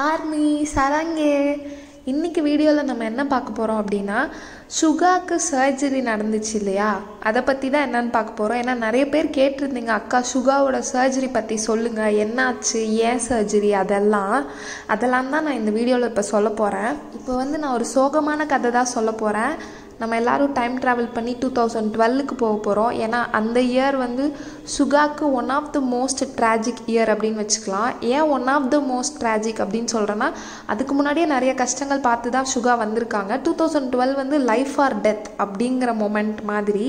Army சரங்கே. இன்னைக்கு வீடியோவில் நம்ம என்ன பார்க்க போகிறோம் அப்படின்னா சுகாக்கு சர்ஜரி நடந்துச்சு இல்லையா? அதை பற்றி தான் என்னன்னு பார்க்க போகிறோம் ஏன்னா நிறைய பேர் கேட்டிருந்தீங்க அக்கா சுகாவோட சர்ஜரி பற்றி சொல்லுங்கள் என்னாச்சு? ஏன் சர்ஜரி அதெல்லாம். அதெல்லாம் தான் நான் இந்த வீடியோவில் இப்போ சொல்ல போகிறேன் இப்போ வந்து நான் ஒரு சோகமான கதை தான் சொல்ல போகிறேன் நம்ம எல்லாரும் டைம் ட்ராவல் பண்ணி டூ தௌசண்ட் டுவெல்லுக்கு போக போகிறோம் ஏன்னா அந்த இயர் வந்து சுகாக்கு one of the most tragic year அப்படின்னு வச்சுக்கலாம். ஏன் one of the most tragic அப்படின்னு சொல்கிறேன்னா அதுக்கு முன்னாடியே நிறைய கஷ்டங்கள் பார்த்து தான் சுகா வந்திருக்காங்க. டூ தௌசண்ட் டுவெல் வந்து லைஃப் ஆர் டெத் அப்படிங்கிற மொமெண்ட் மாதிரி.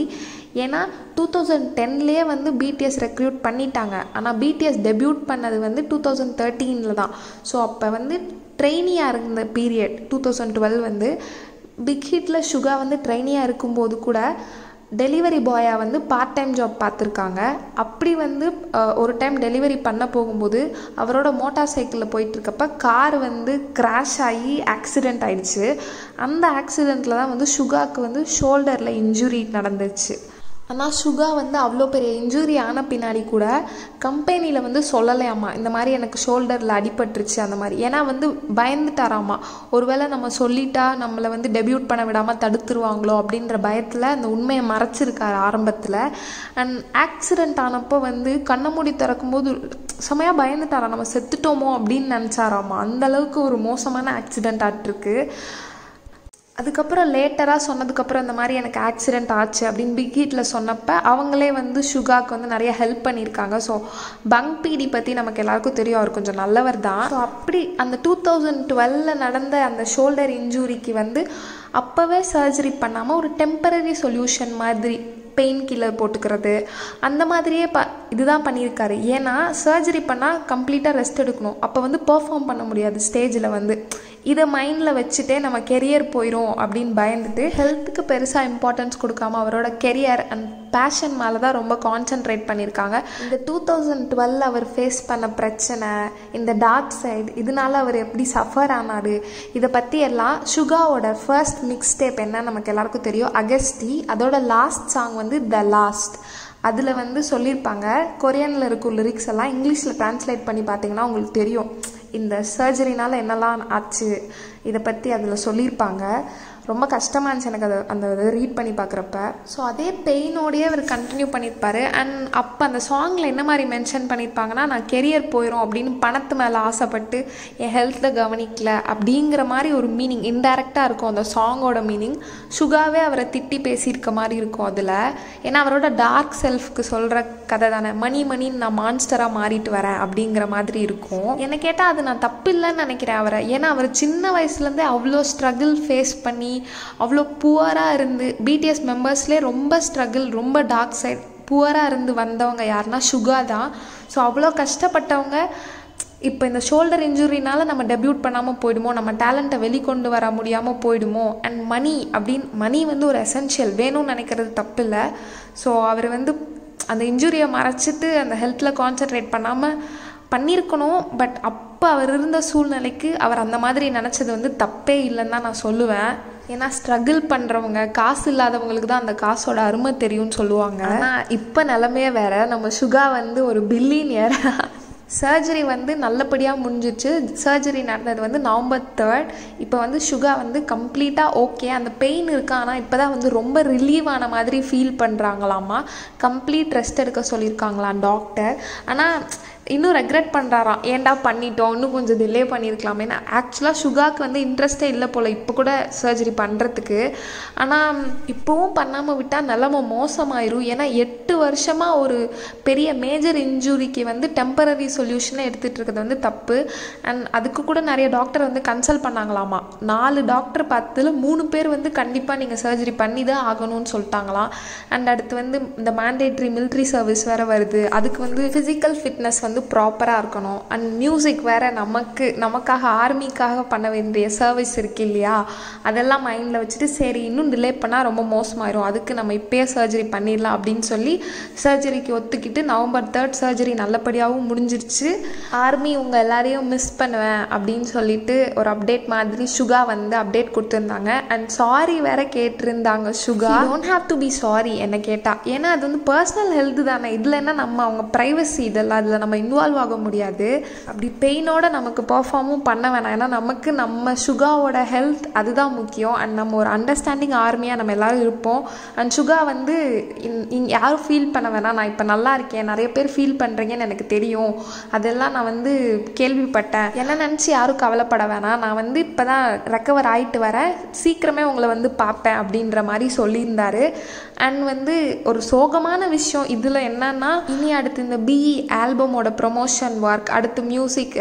ஏன்னா டூ தௌசண்ட் டென்லேயே வந்து பிடிஎஸ் ரெக்ரூட் பண்ணிட்டாங்க. ஆனால் பிடிஎஸ் டெபியூட் பண்ணது வந்து டூ தௌசண்ட் தேர்ட்டீனில் தான். ஸோ அப்போ வந்து ட்ரெயினியாக இருந்த பீரியட் டூ தௌசண்ட் டுவெல் வந்து பிக் ஹிட்டில் சுகா வந்து ட்ரைனியாக இருக்கும்போது கூட டெலிவரி பாயாக வந்து பார்ட் டைம் ஜாப் பார்த்துருக்காங்க. அப்படி வந்து ஒரு டைம் டெலிவரி பண்ண போகும்போது அவரோட மோட்டார் சைக்கிளில் போயிட்டுருக்கப்ப கார் வந்து கிராஷ் ஆகி ஆக்சிடெண்ட் ஆயிடுச்சு. அந்த ஆக்சிடெண்ட்டில் தான் வந்து சுகாக்கு வந்து ஷோல்டரில் இன்ஜுரி நடந்துச்சு ஆனால் சுகா வந்து அவ்வளோ பெரிய இன்ஜுரி ஆன பின்னாடி கூட கம்பெனியில் வந்து சொல்லலையாம்மா இந்த மாதிரி எனக்கு ஷோல்டரில் அடிபட்டுருச்சு அந்த மாதிரி. ஏன்னா வந்து பயந்துட்டாராம்மா. ஒருவேளை நம்ம சொல்லிட்டா நம்மளை வந்து டெபியூட் பண்ண விடாமல் தடுத்துருவாங்களோ அப்படின்ற பயத்தில் அந்த உண்மையை மறைச்சிருக்காரு ஆரம்பத்தில். அண்ட் ஆக்சிடெண்ட் ஆனப்போ வந்து கண்ணை மூடி திறக்கும்போது செமையாக பயந்துட்டாரா. நம்ம செத்துட்டோமோ அப்படின்னு நினச்சாராம்மா. அந்தளவுக்கு ஒரு மோசமான ஆக்சிடெண்ட் ஆட்டிருக்கு. அதுக்கப்புறம் லேட்டராக சொன்னதுக்கப்புறம் இந்த மாதிரி எனக்கு ஆக்சிடெண்ட் ஆச்சு அப்படின்னு பிக் ஹீட்டில் சொன்னப்போ அவங்களே வந்து சுகாக்கு வந்து நிறைய ஹெல்ப் பண்ணியிருக்காங்க. ஸோ பங்க் பிடி பற்றி நமக்கு எல்லாருக்கும் தெரியும். அவர் கொஞ்சம் நல்லவர் தான். ஸோ அப்படி அந்த டூ தௌசண்ட் டுவெலில் நடந்த அந்த ஷோல்டர் இன்ஜூரிக்கு வந்து அப்போவே சர்ஜரி பண்ணாமல் ஒரு டெம்பரரி சொல்யூஷன் மாதிரி பெயின் கில்லர் போட்டுக்கிறது. அந்த மாதிரியே ப இதுதான் பண்ணியிருக்காரு. ஏன்னா சர்ஜரி பண்ணால் கம்ப்ளீட்டாக ரெஸ்ட் எடுக்கணும். அப்போ வந்து பெர்ஃபார்ம் பண்ண முடியாது ஸ்டேஜில் வந்து. இதை மைண்டில் வச்சுட்டே நம்ம கெரியர் போயிடும் அப்படின்னு பயந்துட்டு ஹெல்த்துக்கு பெருசாக இம்பார்ட்டன்ஸ் கொடுக்காம அவரோட கெரியர் அண்ட் பேஷன் மேலே தான் ரொம்ப கான்சென்ட்ரேட் பண்ணியிருக்காங்க. இந்த டூ தௌசண்ட் டுவெல் அவர் ஃபேஸ் பண்ண பிரச்சனை இந்த டார்க் சைடு இதனால அவர் எப்படி சஃபர் ஆனார் இதை பற்றி எல்லாம் சுகாவோட ஃபர்ஸ்ட் மிக்ஸ் டேப் என்ன நமக்கு எல்லாருக்கும் தெரியும். அகஸ்டி அதோட லாஸ்ட் சாங் வந்து த லாஸ்ட் அதில் வந்து சொல்லியிருப்பாங்க கொரியனில் இருக்கும் லிரிக்ஸ் எல்லாம் இங்கிலீஷில் ட்ரான்ஸ்லேட் பண்ணி பார்த்தீங்கன்னா உங்களுக்கு தெரியும். இந்த சர்ஜரினால என்னெல்லாம் ஆச்சு? இதை பற்றி அதில் சொல்லியிருப்பாங்க. ரொம்ப கஷ்டமாக இருந்துச்சு எனக்கு அதை அந்த இதை ரீட் பண்ணி பார்க்குறப்ப. ஸோ அதே பெயினோடையே அவர் கண்டினியூ பண்ணியிருப்பார். அண்ட் அப்போ அந்த சாங்கில் என்ன மாதிரி மென்ஷன் பண்ணியிருப்பாங்கன்னா நான் கெரியர் போயிடும் அப்படின்னு பணத்து மேலே ஆசைப்பட்டு என் ஹெல்த்தை கவனிக்கல அப்படிங்கிற மாதிரி ஒரு மீனிங் இன்டெரக்டாக இருக்கும் அந்த சாங்கோட மீனிங் சுகாவே அவரை திட்டி பேசியிருக்க மாதிரி இருக்கும் அதில். ஏன்னா அவரோட டார்க் செல்ஃப்க்கு சொல்கிற கதை தானே. மணி மணின்னு நான் மான்ஸ்டராக மாறிட்டு வரேன் அப்படிங்கிற மாதிரி இருக்கும். என்னை கேட்டால் அது நான் தப்பு இல்லைன்னு நினைக்கிறேன் அவரை. ஏன்னா அவர் சின்ன வயசுலேருந்தே அவ்வளோ ஸ்ட்ரகிள் ஃபேஸ் பண்ணி அவ்வளோ புவராக இருந்து பிடிஎஸ் மெம்பர்ஸ்லேயே ரொம்ப ஸ்ட்ரகிள் ரொம்ப டார்க் சைட் புவராக இருந்து வந்தவங்க யாருன்னா சுகா தான். ஸோ அவ்வளோ கஷ்டப்பட்டவங்க இப்போ இந்த ஷோல்டர் இன்ஜுரினால நம்ம டெபியூட் பண்ணாமல் போயிடுமோ நம்ம டேலண்ட்டை வெளிக்கொண்டு வர முடியாமல் போயிடுமோ அண்ட் மணி அப்படின்னு மணி வந்து ஒரு எசென்ஷியல் வேணும்னு நினைக்கிறது தப்பு இல்லை ஸோ அவர் வந்து அந்த இன்ஜுரியை மறைச்சிட்டு அந்த ஹெல்த்தில் கான்சென்ட்ரேட் பண்ணாமல் பண்ணியிருக்கணும். பட் அப்போ அவர் இருந்த சூழ்நிலைக்கு அவர் அந்த மாதிரி நினச்சது வந்து தப்பே இல்லைன்னு தான் நான் சொல்லுவேன். ஏன்னா ஸ்ட்ரகிள் பண்ணுறவங்க காசு இல்லாதவங்களுக்கு தான் அந்த காசோட அருமை தெரியும்னு சொல்லுவாங்க. ஆனால் இப்போ நிலமையே வேற. நம்ம சுகா வந்து ஒரு பில்லியனியர் சர்ஜரி வந்து நல்லபடியாக முடிஞ்சிச்சு. சர்ஜரி நடந்தது வந்து நவம்பர் தேர்ட் இப்போ வந்து சுகா வந்து கம்ப்ளீட்டாக ஓகே அந்த பெயின் இருக்கா? ஆனால் இப்போ தான் வந்து ரொம்ப ரிலீவ் ஆன மாதிரி ஃபீல் பண்ணுறாங்களாமா கம்ப்ளீட் ரெஸ்ட் எடுக்க சொல்லியிருக்காங்களாம் டாக்டர் ஆனால் இன்னும் ரெக்ரெட் பண்ணுறாராம் ஏன்டா பண்ணிட்டோம்? இன்னும் கொஞ்சம் டிலே பண்ணியிருக்கலாமே. ஆக்சுவலாக சுகாக்கு வந்து இன்ட்ரெஸ்டே இல்லை போல். இப்போ கூட சர்ஜரி பண்ணுறதுக்கு ஆனால் இப்போவும் பண்ணாமல் விட்டால் நிலமை மோசமாயிரும். ஏன்னா எட்டு வருஷமாக ஒரு பெரிய மேஜர் இன்ஜுரிக்கு வந்து டெம்பரரி சொல்யூஷனை எடுத்துகிட்டு இருக்கிறது வந்து தப்பு. அண்ட் அதுக்கு கூட நிறைய டாக்டர் வந்து கன்சல்ட் பண்ணாங்களாமா. நாலு டாக்டர் பார்த்ததுல மூணு பேர் வந்து கண்டிப்பாக நீங்கள் சர்ஜரி பண்ணி தான் ஆகணும்னு சொல்லிட்டாங்களாம். அண்ட் அடுத்து வந்து இந்த மேண்டேட்ரி மிலிட்ரி சர்வீஸ் வேறு வருது. அதுக்கு வந்து ஃபிசிக்கல் ஃபிட்னஸ் வந்து ப்ராப்பராக இருக்கணும். அண்ட் மியூசிக் வேறு நமக்கு நமக்காக ஆர்மிக்காக பண்ண வேண்டிய சர்வீஸ் இருக்குது இல்லையா? அதெல்லாம் மைண்டில் வச்சுட்டு சரி இன்னும் டிலே பண்ணால் ரொம்ப மோசமாயிரும். அதுக்கு நம்ம இப்போயே சர்ஜரி பண்ணிடலாம் அப்படின்னு சொல்லி சர்ஜரிக்கு ஒத்துக்கிட்டு நவம்பர் தேர்ட் சர்ஜரி நல்லபடியாகவும் முடிஞ்சிருச்சு. ஆர்மி உங்கள் எல்லாரையும் மிஸ் பண்ணுவேன் அப்படின்னு சொல்லிட்டு ஒரு அப்டேட் மாதிரி சுகா வந்து அப்டேட் கொடுத்துருந்தாங்க. அண்ட் சாரி வேற கேட்டிருந்தாங்க Suga. Don't have to be sorry என்னை கேட்டால் ஏன்னா அது வந்து பர்சனல் ஹெல்த் தானே. இதில் என்ன நம்ம அவங்க ப்ரைவசி இதெல்லாம் அதில் நம்ம இன்வால்வ் ஆக முடியாது. அப்படி பெயினோட நமக்கு பர்ஃபார்மும் பண்ண வேணாம். ஏன்னா நமக்கு நம்ம சுகாவோட ஹெல்த் அதுதான் முக்கியம். அண்ட் நம்ம ஒரு அண்டர்ஸ்டாண்டிங் ஆர்மியாக நம்ம எல்லோரும் இருப்போம். அண்ட் சுகா வந்து இன் யாரும் ஃபீல் பண்ண வேணாம். நான் இப்போ நல்லா இருக்கேன். நிறைய பேர் ஃபீல் பண்ணுறீங்கன்னு எனக்கு தெரியும். அதெல்லாம் நான் வந்து கேள்விப்பட்டேன். என்ன நினச்சி யாரும் கவலைப்பட வேணாம். நான் வந்து இப்போ தான் ரெக்கவர் ஆகிட்டு வரேன். சீக்கிரமே உங்களை வந்து பார்ப்பேன் அப்படின்ற மாதிரி சொல்லியிருந்தாரு. அண்ட் வந்து ஒரு சோகமான விஷயம் இதில் என்னன்னா இனி அடுத்து இந்த பிஇ ஆல்பமோட ப்ரொமோஷன் ஒர்க் அடுத்து மியூசிக்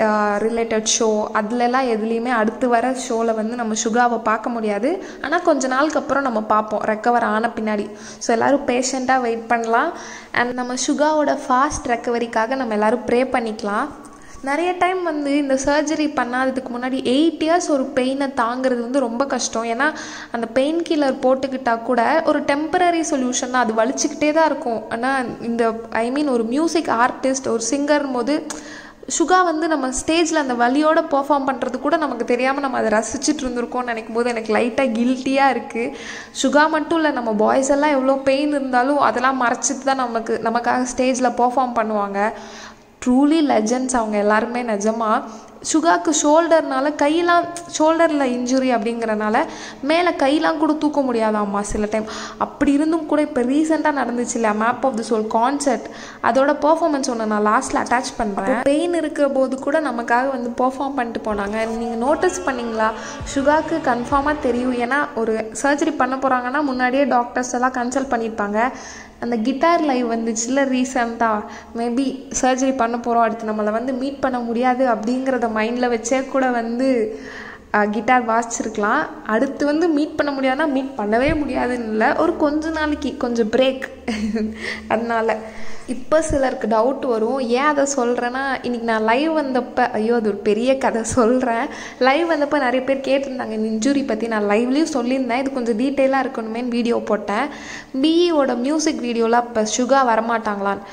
ரிலேட்டட் ஷோ அதுலலாம் எதுலேயுமே அடுத்து வர ஷோவில் வந்து நம்ம சுகாவை பார்க்க முடியாது. ஆனால் கொஞ்ச நாளுக்கு அப்புறம் நம்ம பார்ப்போம். ரெக்கவர் ஆன பின்னாடி. ஸோ எல்லோரும் பேஷண்ட்டாக வெயிட் பண்ணலாம். அண்ட் நம்ம சுகாவோட ஃபாஸ்ட் ரெக்கவரிக்காக நம்ம எல்லோரும் ப்ரே பண்ணிக்கலாம். நிறைய டைம் வந்து இந்த சர்ஜரி பண்ணாததுக்கு முன்னாடி எயிட் இயர்ஸ் ஒரு பெயினை தாங்கிறது வந்து ரொம்ப கஷ்டம். ஏன்னா அந்த பெயின் கில்லர் போட்டுக்கிட்டால் கூட ஒரு டெம்பரரி சொல்யூஷன் தான். அது வலிச்சுக்கிட்டே தான் இருக்கும். ஆனால் இந்த ஐ மீன் ஒரு மியூசிக் ஆர்டிஸ்ட் ஒரு சிங்கர் போது சுகா வந்து நம்ம ஸ்டேஜில் அந்த வலியோட பெர்ஃபார்ம் பண்ணுறது கூட நமக்கு தெரியாமல் நம்ம அதை ரசிச்சுட்டு இருந்திருக்கோம்னு நினைக்கும் போது எனக்கு லைட்டாக கில்ட்டியாக இருக்குது சுகா மட்டும் இல்லை நம்ம பாய்ஸ் எல்லாம் எவ்வளோ பெயின் இருந்தாலும் அதெல்லாம் மறைச்சிட்டு தான் நமக்கு நமக்காக ஸ்டேஜில் பெர்ஃபார்ம் பண்ணுவாங்க. ட்ரூலி லெஜண்ட்ஸ் அவங்க எல்லாருமே நிஜமாக சுகாக்கு ஷோல்டர்னால கையெல்லாம் ஷோல்டரில் இன்ஜுரி அப்படிங்கிறனால மேலே கையெல்லாம் கூட தூக்க முடியாதாம்மா சில டைம் அப்படி இருந்தும் கூட இப்போ ரீசெண்டாக நடந்துச்சு இல்லையா? Map of the soul concert அதோட பர்ஃபார்மன்ஸ் ஒன்று நான் லாஸ்ட்டில் அட்டாச் பண்ணுறேன் பெயின் இருக்கிற போது கூட நமக்காக வந்து பர்ஃபார்ம் பண்ணிட்டு போனாங்க. நீங்கள் நோட்டீஸ் பண்ணிங்களா? சுகாக்கு கன்ஃபார்மாக தெரியும். ஏன்னா ஒரு சர்ஜரி பண்ண போகிறாங்கன்னா முன்னாடியே டாக்டர்ஸ் எல்லாம் கன்சல்ட் பண்ணியிருப்பாங்க அந்த கிட்டார் லைவ் வந்துச்சுல ரீசெண்டாக மேபி சர்ஜரி பண்ண போகிறோம் அடுத்து நம்மளை வந்து மீட் பண்ண முடியாது அப்படிங்கிறத மைண்டில் வச்சே கூட வந்து கிட்டார் வாசிச்சிருக்கலாம். அடுத்து வந்து மீட் பண்ண முடியாதுன்னா மீட் பண்ணவே முடியாதுன்னு இல்லை ஒரு கொஞ்ச நாளைக்கு கொஞ்சம் பிரேக் அதனால இப்போ சிலருக்கு டவுட் வரும். ஏன் அதை சொல்கிறேன்னா இன்றைக்கி நான் லைவ் வந்தப்போ ஐயோ அது ஒரு பெரிய கதை சொல்கிறேன் லைவ் வந்தப்போ நிறைய பேர் கேட்டிருந்தாங்க இந்த இன்ஜுரி பற்றி நான் லைவ்லேயும் சொல்லியிருந்தேன். இது கொஞ்சம் டீட்டெயிலாக இருக்கணுமேனு வீடியோ போட்டேன். பிஇயோட மியூசிக் வீடியோவில் இப்போ சுகா வரமாட்டாங்களான்னு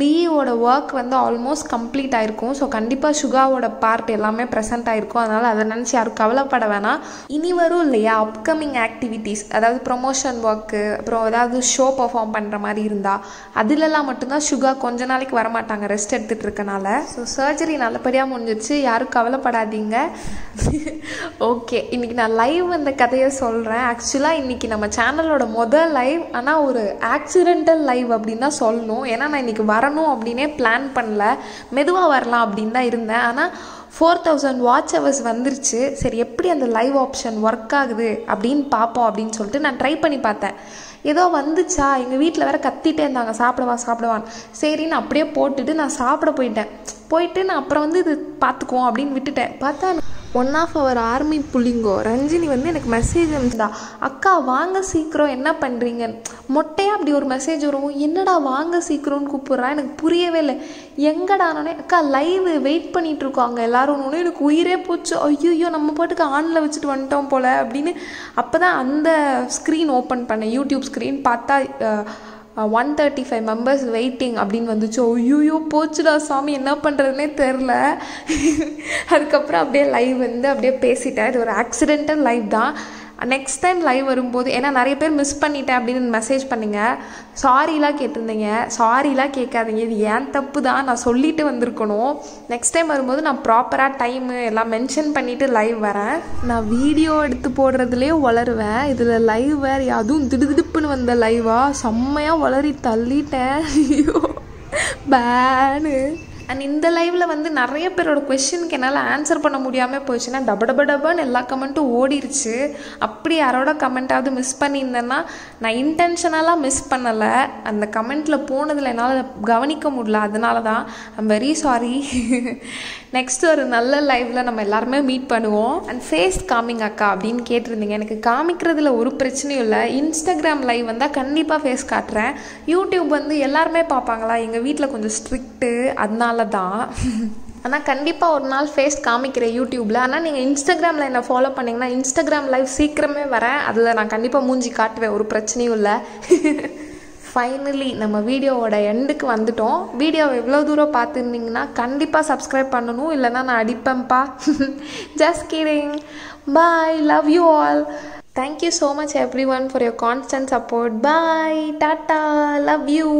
பிஇயோட ஒர்க் வந்து ஆல்மோஸ்ட் கம்ப்ளீட் ஆயிருக்கும். ஸோ கண்டிப்பாக சுகாவோட பார்ட் எல்லாமே ப்ரெசென்ட் ஆயிருக்கும். அதனால் அதை நினச்சி யாரும் கவலைப்பட வேணாம். இனி வரும் இல்லையா? அப்கமிங் ஆக்டிவிட்டீஸ் அதாவது ப்ரொமோஷன் ஒர்க்கு அப்புறம் ஏதாவது ஷோ பர்ஃபார்ம் பண்ணுற மாதிரி இருந்தால் அதிலெல்லாம் மட்டும்தான் சுகா கொஞ்ச நாளைக்கு வரமாட்டாங்க ரெஸ்ட் எடுத்துகிட்டு இருக்கனால. ஸோ சர்ஜரி நல்லபடியாக முடிஞ்சிச்சு யாரும் கவலைப்படாதீங்க. ஓகே இன்றைக்கி நான் லைவ் அந்த கதையை சொல்கிறேன் ஆக்சுவலாக இன்றைக்கி நம்ம சேனலோட முதல் லைவ் ஆனால் ஒரு ஆக்சிடென்டல் லைவ் அப்படின்னு தான் சொல்லணும். ஏன்னா நான் இன்றைக்கி வரணும் அப்படின்னே பிளான் பண்ணல. மெதுவாக வரலாம் அப்படின்னு தான் இருந்தேன். ஆனால் ஃபோர் தௌசண்ட் வாட்ச் ஹவர்ஸ் வந்துருச்சு. சரி எப்படி அந்த லைவ் ஆப்ஷன் ஒர்க் ஆகுது அப்படின்னு பார்ப்போம் அப்படின்னு சொல்லிட்டு நான் ட்ரை பண்ணி பார்த்தேன். ஏதோ வந்துச்சா? எங்கள் வீட்டில் வேற கத்திட்டே இருந்தாங்க. சாப்பிடவா சாப்பிடவான்னு. சரின்னு அப்படியே போட்டுட்டு நான் சாப்பிட போயிட்டேன். போயிட்டு நான் அப்புறம் வந்து இது பார்த்துக்குவோம் அப்படின்னு விட்டுட்டேன். பார்த்தா ஒன் ஆஃப் அவர் ஆர்மி புள்ளிங்கோ. ரஞ்சினி வந்து எனக்கு மெசேஜ் அனுப்பிச்சிட்டா அக்கா வாங்க சீக்கிரம். என்ன பண்ணுறீங்க மொட்டையாக அப்படி ஒரு மெசேஜ் வரும். என்னடா வாங்க சீக்கிரம்னு கூப்பிட்றா? எனக்கு புரியவே இல்லை. எங்கடானே அக்கா லைவ் வெயிட் பண்ணிகிட்டு இருக்கோம் அங்கே எல்லாரும். ஒன்று எனக்கு உயிரே போச்சு. ஐயோ நம்ம பாட்டுக்கு ஆனில் வச்சுட்டு வந்துட்டோம் போல் அப்படின்னு அப்போ தான் அந்த ஸ்க்ரீன் ஓப்பன் பண்ணேன். யூடியூப் ஸ்க்ரீன் பார்த்தா one thirty five members waiting அப்படின்னு வந்துச்சு. ஐயோயோ போச்சுடா சாமி என்ன பண்ணுறதுனே தெரில அதுக்கப்புறம் அப்படியே லைவ் வந்து அப்படியே பேசிட்டேன். இது ஒரு ஆக்சிடென்டல் லைவ் தான். நெக்ஸ்ட் டைம் லைவ் வரும்போது ஏன்னா நிறைய பேர் மிஸ் பண்ணிட்டேன் அப்படின்னு மெசேஜ் பண்ணீங்க. சாரிலாம் கேட்டிருந்தீங்க. சாரிலாம் கேட்காதீங்க. இது ஏன் தப்பு தான் நான் சொல்லிட்டு வந்திருக்கணும். நெக்ஸ்ட் டைம் வரும்போது நான் ப்ராப்பராக டைமு எல்லாம் மென்ஷன் பண்ணிவிட்டு லைவ் வரேன். நான் வீடியோ எடுத்து போடுறதுலேயே வளருவேன் இதில் லைவ் வேறு அதுவும் திடுதிடுப்புன்னு வந்த லைவாக செம்மையாக வளரி தள்ளிட்டேன். ஐயோ பேனு அண்ட் இந்த லைவில் வந்து நிறைய பேரோட கொஷினுக்கு என்னால் ஆன்சர் பண்ண முடியாமல் போச்சுன்னா டப டப டபன்னு எல்லா கமெண்ட்டும் ஓடிருச்சு. அப்படி யாரோட கமெண்ட்டாவது மிஸ் பண்ணியிருந்தேன்னா நான் இன்டென்ஷனலாக மிஸ் பண்ணலை. அந்த கமெண்ட்டில் போனதில் என்னால் கவனிக்க முடியல. அதனால தான் ஐம் வெரி சாரி நெக்ஸ்ட் ஒரு நல்ல லைவில் நம்ம எல்லாருமே மீட் பண்ணுவோம். அண்ட் ஃபேஸ் காமிங் அக்கா அப்படின்னு கேட்டிருந்தீங்க. எனக்கு காமிக்கிறதுல ஒரு பிரச்சனையும் இல்லை. இன்ஸ்டாகிராம் லைவ் வந்தால் கண்டிப்பாக ஃபேஸ் காட்டுறேன். யூடியூப் வந்து எல்லாருமே பார்ப்பாங்களா? எங்கள் வீட்டில் கொஞ்சம் ஸ்ட்ரிக்ட்டு அதனால தான் ஆனால் கண்டிப்பாக ஒரு நாள் ஃபேஸ் காமிக்கிறேன் யூடியூப்பில் ஆனால் நீங்கள் இன்ஸ்டாகிராமில் என்னை ஃபாலோ பண்ணிங்கன்னா இன்ஸ்டாகிராம் லைவ் சீக்கிரமே வரேன். அதில் நான் கண்டிப்பாக மூஞ்சி காட்டுவேன். ஒரு பிரச்சனையும் இல்லை. ஃபைனலி நம்ம வீடியோவோட எண்டுக்கு வந்துட்டோம். வீடியோ எவ்வளோ தூரம் பார்த்துருந்தீங்கன்னா கண்டிப்பாக சப்ஸ்கிரைப் பண்ணணும். இல்லைன்னா நான் அடிப்பேன்ப்பா. Just kidding bye love you all thank you so much every one for your constant support bye tata love you